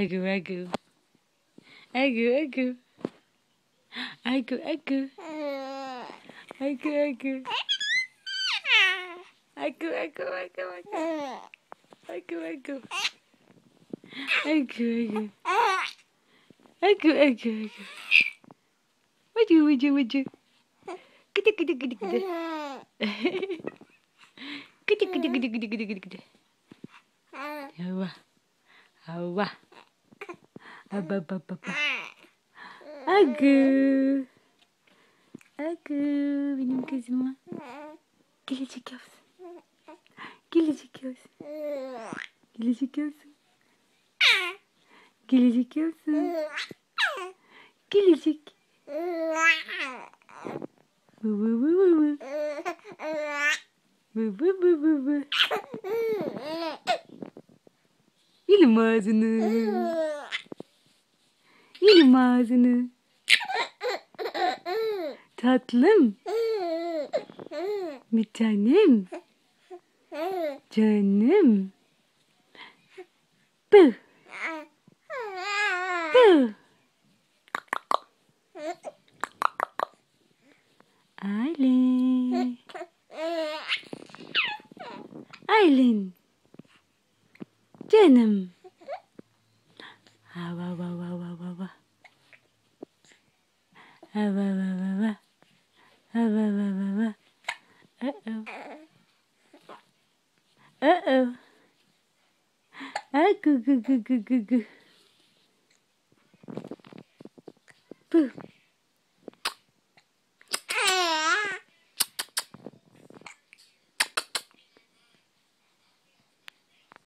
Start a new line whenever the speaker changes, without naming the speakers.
Egu, egu. Egu, egu. Egu, egu. Egu, egu. Egu, egu, egu, egu. Egu, egu. Egu, egu. Egu, egu, egu. Would you, would you, would you? Kitty, kitty, kitty, kitty. Kitty, kitty, kitty, kitty, kitty, kitty. Hawa. Hawa. Hava. Haba, haba, haba. Agu. Agu, benim kızıma. Gelecek yavrum. Gelecek yavrum. Gelecek yavrum. Gelecek yavrum. Gelecek. Vı vı vı vı vı. Vı vı vı vı vı. Yelim ağzını. Yelim ağzını. Tatlım. Bir tanem. Canım. Bı. Bı. Aylin. Aylin. Canım. Hava hava hava hava Uh-oh. Uh-oh. Ah, goo, goo, goo, goo, goo, goo. Boo.